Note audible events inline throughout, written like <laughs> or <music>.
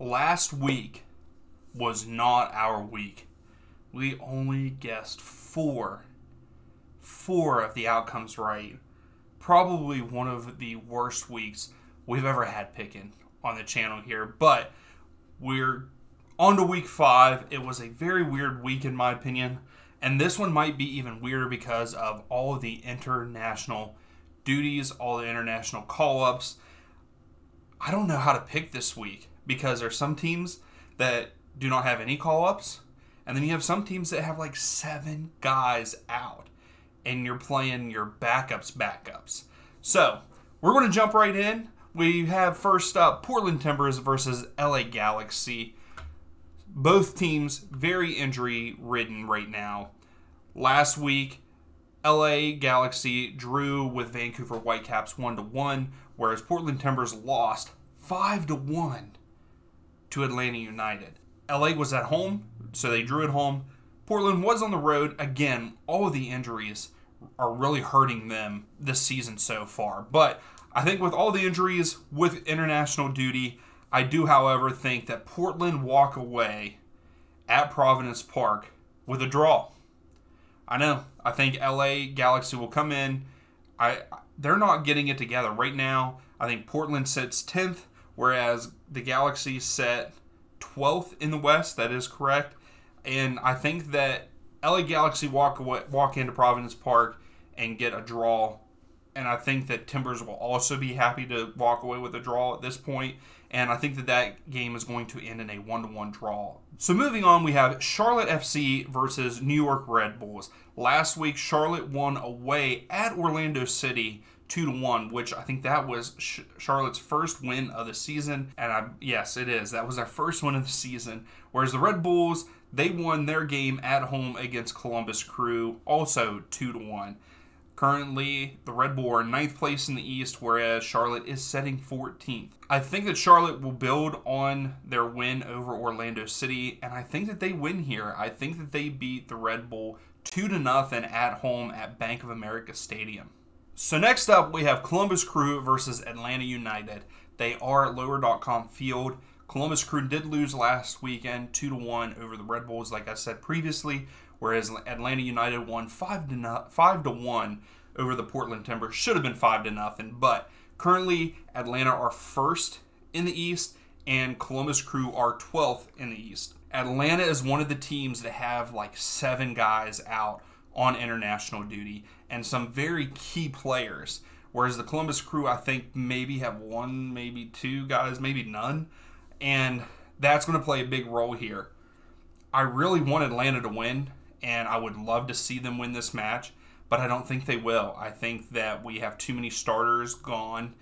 last week was not our week. We only guessed four, four of the outcomes right. Probably one of the worst weeks we've ever had picking on the channel here. But we're on to week five. It was a very weird week, in my opinion. And this one might be even weirder because of all of the international duties, all the international call ups. I don't know how to pick this week because there's some teams that do not have any call ups, and then you have some teams that have like seven guys out, and you're playing your backups, backups. So we're going to jump right in. We have first up Portland Timbers versus LA Galaxy. Both teams very injury ridden right now. Last week, LA Galaxy drew with Vancouver Whitecaps 1 to 1, whereas Portland Timbers lost 5 to 1 to Atlanta United. LA was at home, so they drew at home. Portland was on the road. Again, all of the injuries are really hurting them this season so far. But I think with all the injuries with international duty, I do, however, think that Portland walk away at Providence Park with a draw. I know. I think LA Galaxy will come in. I they're not getting it together right now. I think Portland sits 10th, whereas the Galaxy set 12th in the West. That is correct. And I think that LA Galaxy walk away, walk into Providence Park and get a draw. And I think that Timbers will also be happy to walk away with a draw at this point. And I think that that game is going to end in a one to one draw. So moving on, we have Charlotte FC versus New York Red Bulls. Last week, Charlotte won away at Orlando City two to one, which I think that was Charlotte's first win of the season. And I, yes, it is. That was their first win of the season. Whereas the Red Bulls, they won their game at home against Columbus Crew, also two to one. Currently, the Red Bull are ninth place in the East, whereas Charlotte is setting 14th. I think that Charlotte will build on their win over Orlando City, and I think that they win here. I think that they beat the Red Bull two to nothing at home at Bank of America Stadium. So next up, we have Columbus Crew versus Atlanta United. They are at lower.com field. Columbus Crew did lose last weekend 2 to 1 over the Red Bulls like I said previously, whereas Atlanta United won 5 to no, 5 to 1 over the Portland Timbers. Should have been 5 to nothing, but currently Atlanta are first in the East and Columbus Crew are 12th in the East. Atlanta is one of the teams that have like 7 guys out on international duty and some very key players. Whereas the Columbus crew, I think, maybe have one, maybe two guys, maybe none. And that's going to play a big role here. I really want Atlanta to win, and I would love to see them win this match, but I don't think they will. I think that we have too many starters gone.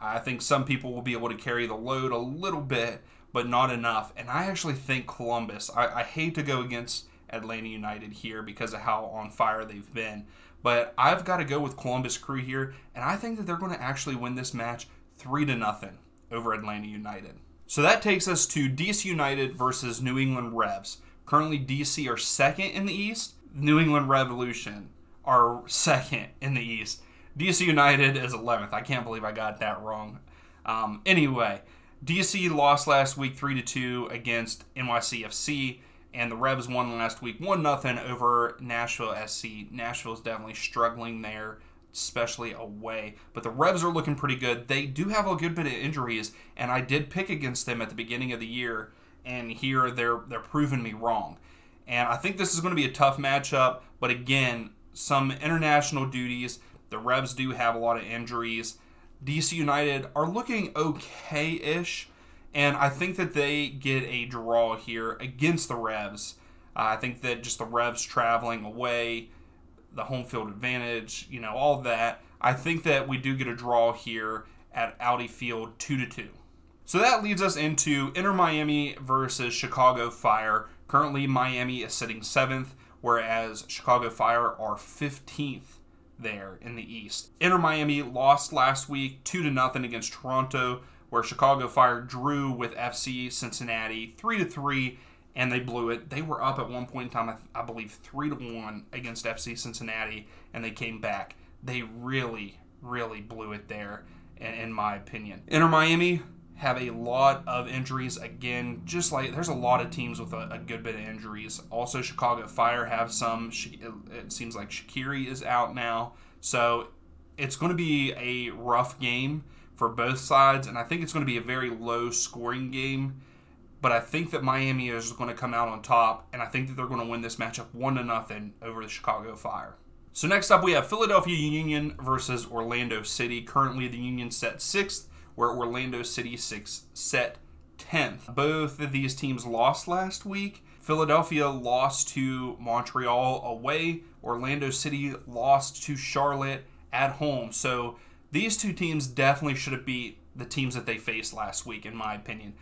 I think some people will be able to carry the load a little bit, but not enough. And I actually think Columbus, I, I hate to go against Atlanta United here because of how on fire they've been. But I've got to go with Columbus Crew here, and I think that they're going to actually win this match three to nothing over Atlanta United. So that takes us to DC United versus New England Revs. Currently, DC are second in the East. New England Revolution are second in the East. DC United is 11th. I can't believe I got that wrong. Um, anyway, DC lost last week 3 to 2 against NYCFC and the Revs won last week, one nothing over Nashville SC. Nashville's definitely struggling there, especially away. But the Revs are looking pretty good. They do have a good bit of injuries, and I did pick against them at the beginning of the year, and here they're they're proving me wrong. And I think this is going to be a tough matchup, but again, some international duties. The Revs do have a lot of injuries. DC United are looking okay-ish and I think that they get a draw here against the Revs. Uh, I think that just the Revs traveling away, the home field advantage, you know, all that. I think that we do get a draw here at Audi Field 2 to 2. So that leads us into Inter Miami versus Chicago Fire. Currently, Miami is sitting seventh, whereas Chicago Fire are 15th there in the East. Inter Miami lost last week 2 to nothing against Toronto where Chicago Fire drew with FC Cincinnati three to three, and they blew it. They were up at one point in time, I, I believe, three to one against FC Cincinnati, and they came back. They really, really blew it there, in, in my opinion. Inter Miami have a lot of injuries again. Just like there's a lot of teams with a, a good bit of injuries. Also, Chicago Fire have some. It seems like Shaqiri is out now, so it's going to be a rough game for both sides, and I think it's going to be a very low scoring game. But I think that Miami is going to come out on top, and I think that they're going to win this matchup one to nothing over the Chicago Fire. So next up, we have Philadelphia Union versus Orlando City. Currently, the Union set sixth where Orlando City 6 set 10th. Both of these teams lost last week. Philadelphia lost to Montreal away. Orlando City lost to Charlotte at home. So these two teams definitely should have beat the teams that they faced last week, in my opinion.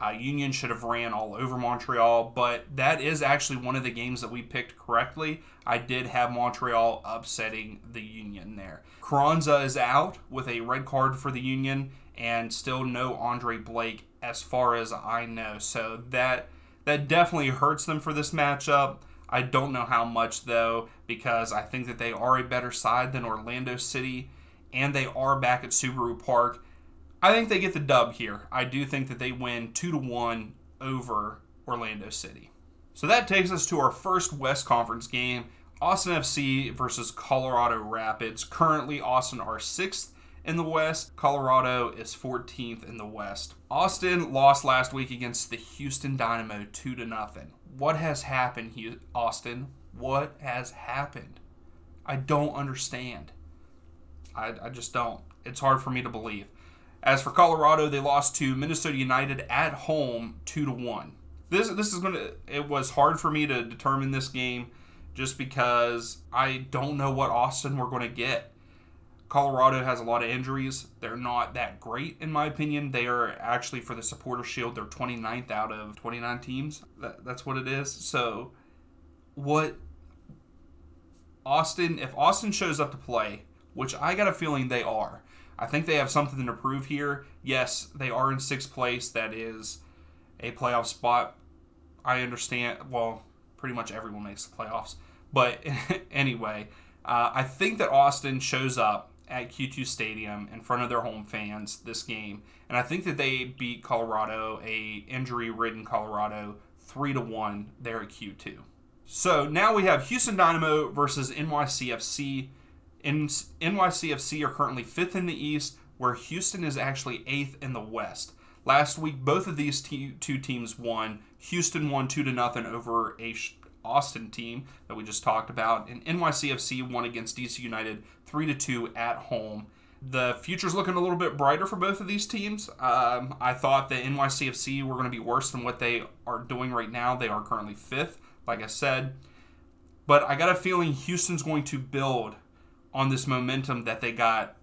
Uh, Union should have ran all over Montreal, but that is actually one of the games that we picked correctly. I did have Montreal upsetting the Union there. Carranza is out with a red card for the Union, and still no Andre Blake as far as I know. So that that definitely hurts them for this matchup. I don't know how much though because I think that they are a better side than Orlando City and they are back at Subaru Park. I think they get the dub here. I do think that they win 2 to 1 over Orlando City. So that takes us to our first West Conference game, Austin FC versus Colorado Rapids. Currently Austin are 6th in the West. Colorado is 14th in the West. Austin lost last week against the Houston Dynamo 2 to nothing. What has happened, Austin? What has happened? I don't understand. I, I just don't. It's hard for me to believe. As for Colorado, they lost to Minnesota United at home 2 to 1. This this is going to it was hard for me to determine this game just because I don't know what Austin we're going to get. Colorado has a lot of injuries. They're not that great, in my opinion. They are actually, for the supporter shield, they're 29th out of 29 teams. That, that's what it is. So, what Austin, if Austin shows up to play, which I got a feeling they are, I think they have something to prove here. Yes, they are in sixth place. That is a playoff spot. I understand. Well, pretty much everyone makes the playoffs. But <laughs> anyway, uh, I think that Austin shows up at Q2 Stadium in front of their home fans this game, and I think that they beat Colorado, a injury-ridden Colorado, three to one there at Q2. So now we have Houston Dynamo versus NYCFC. In, NYCFC are currently fifth in the East, where Houston is actually eighth in the West. Last week, both of these two teams won. Houston won two to nothing over a Austin team that we just talked about, and NYCFC won against DC United three to two at home. The future's looking a little bit brighter for both of these teams. Um, I thought that NYCFC were going to be worse than what they are doing right now. They are currently fifth, like I said. But I got a feeling Houston's going to build on this momentum that they got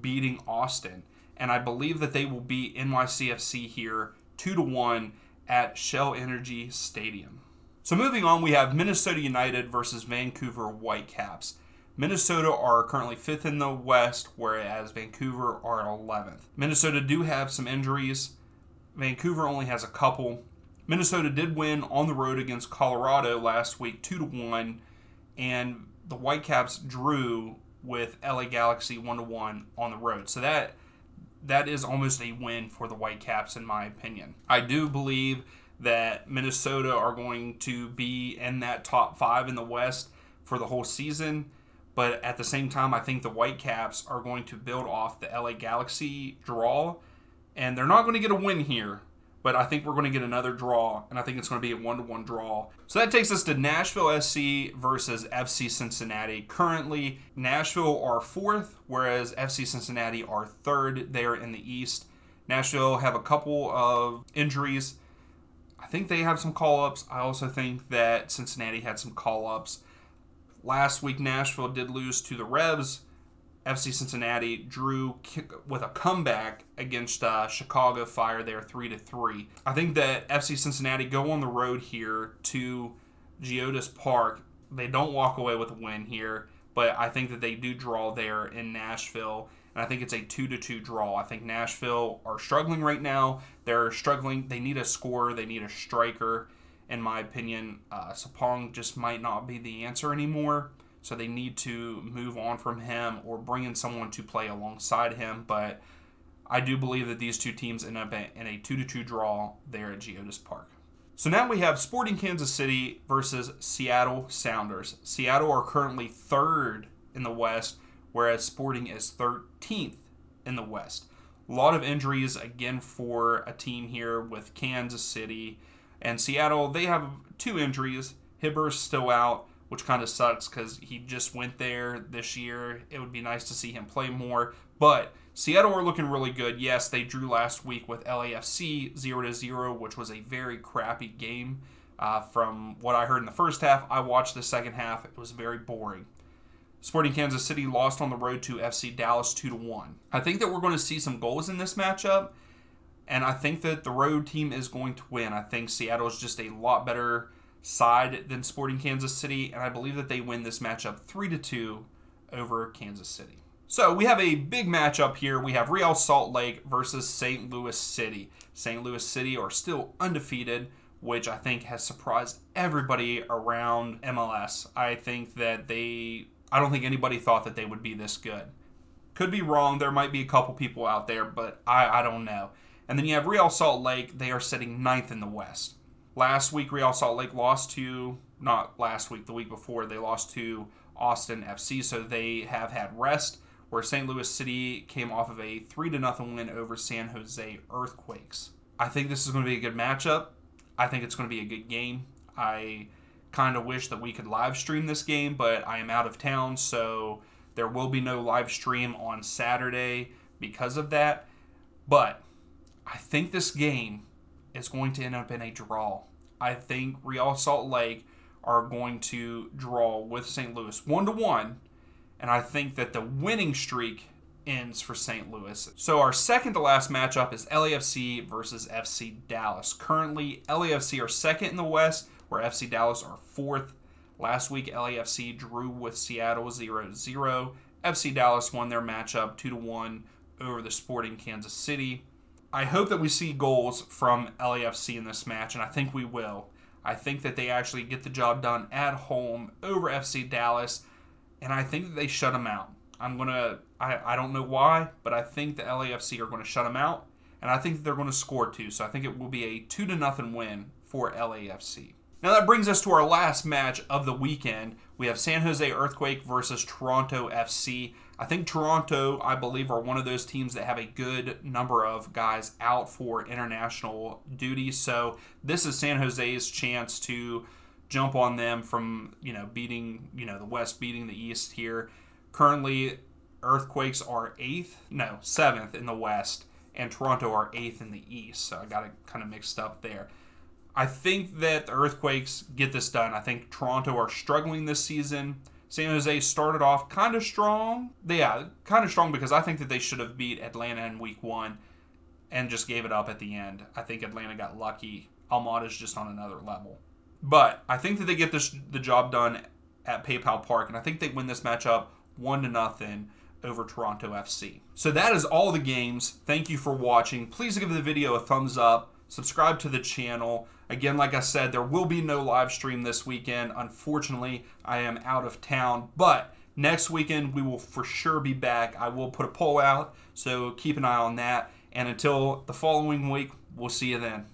beating Austin. And I believe that they will beat NYCFC here 2 to 1 at Shell Energy Stadium. So moving on, we have Minnesota United versus Vancouver Whitecaps. Minnesota are currently fifth in the West, whereas Vancouver are 11th. Minnesota do have some injuries. Vancouver only has a couple. Minnesota did win on the road against Colorado last week, two to one, and the Whitecaps drew with LA Galaxy one to one on the road. So that that is almost a win for the Whitecaps, in my opinion. I do believe that Minnesota are going to be in that top five in the West for the whole season. But at the same time, I think the Whitecaps are going to build off the LA Galaxy draw. And they're not going to get a win here, but I think we're going to get another draw. And I think it's going to be a one to one draw. So that takes us to Nashville SC versus FC Cincinnati. Currently, Nashville are fourth, whereas FC Cincinnati are third there in the East. Nashville have a couple of injuries I think they have some call ups. I also think that Cincinnati had some call ups. Last week, Nashville did lose to the Revs. FC Cincinnati drew with a comeback against uh, Chicago Fire there, three to three. I think that FC Cincinnati go on the road here to Geodis Park. They don't walk away with a win here, but I think that they do draw there in Nashville and I think it's a two to two draw. I think Nashville are struggling right now. They're struggling. They need a scorer. They need a striker. In my opinion, uh, Sapong just might not be the answer anymore. So they need to move on from him or bring in someone to play alongside him. But I do believe that these two teams end up in a 2 to 2 draw there at Geodis Park. So now we have Sporting Kansas City versus Seattle Sounders. Seattle are currently third in the West, whereas Sporting is 13th in the West. A lot of injuries again for a team here with Kansas City and Seattle. They have two injuries. Héber's still out, which kind of sucks because he just went there this year. It would be nice to see him play more, but Seattle are looking really good. Yes, they drew last week with LAFC 0 to 0, which was a very crappy game. Uh, from what I heard in the first half, I watched the second half. It was very boring. Sporting Kansas City lost on the road to FC Dallas 2 to 1. I think that we're going to see some goals in this matchup, and I think that the road team is going to win. I think Seattle is just a lot better side than Sporting Kansas City, and I believe that they win this matchup 3 to 2 over Kansas City. So we have a big matchup here. We have Real Salt Lake versus St. Louis City. St. Louis City are still undefeated, which I think has surprised everybody around MLS. I think that they I don't think anybody thought that they would be this good. Could be wrong. There might be a couple people out there, but I, I don't know. And then you have Real Salt Lake. They are sitting ninth in the West. Last week, Real Salt Lake lost to, not last week, the week before, they lost to Austin FC, so they have had rest. Where St. Louis City came off of a 3 to nothing win over San Jose Earthquakes. I think this is going to be a good matchup. I think it's going to be a good game. I kind of wish that we could live stream this game, but I am out of town, so there will be no live stream on Saturday because of that. But I think this game is going to end up in a draw. I think Real Salt Lake are going to draw with St. Louis one to one, and I think that the winning streak ends for St. Louis. So our second to last matchup is LAFC versus FC Dallas. Currently, LAFC are second in the West where FC Dallas are fourth. Last week, LAFC drew with Seattle 0 0. FC Dallas won their matchup 2 1 over the Sporting Kansas City. I hope that we see goals from LAFC in this match, and I think we will. I think that they actually get the job done at home over FC Dallas, and I think that they shut them out. I'm gonna. I, I don't know why, but I think the LAFC are going to shut them out, and I think that they're going to score two. So I think it will be a two to nothing win for LAFC. Now that brings us to our last match of the weekend. We have San Jose Earthquake versus Toronto FC. I think Toronto, I believe, are one of those teams that have a good number of guys out for international duty. So this is San Jose's chance to jump on them from, you know, beating, you know, the West beating the East here. Currently, Earthquakes are eighth, no, seventh in the West, and Toronto are eighth in the East. So I got it kind of mixed up there. I think that the Earthquakes get this done. I think Toronto are struggling this season. San Jose started off kind of strong. Yeah, kind of strong because I think that they should have beat Atlanta in week one and just gave it up at the end. I think Atlanta got lucky. Almada's just on another level. But I think that they get this the job done at PayPal Park, and I think they win this matchup one to nothing over Toronto FC. So that is all the games. Thank you for watching. Please give the video a thumbs up. Subscribe to the channel. Again, like I said, there will be no live stream this weekend. Unfortunately, I am out of town, but next weekend we will for sure be back. I will put a poll out, so keep an eye on that. And until the following week, we'll see you then.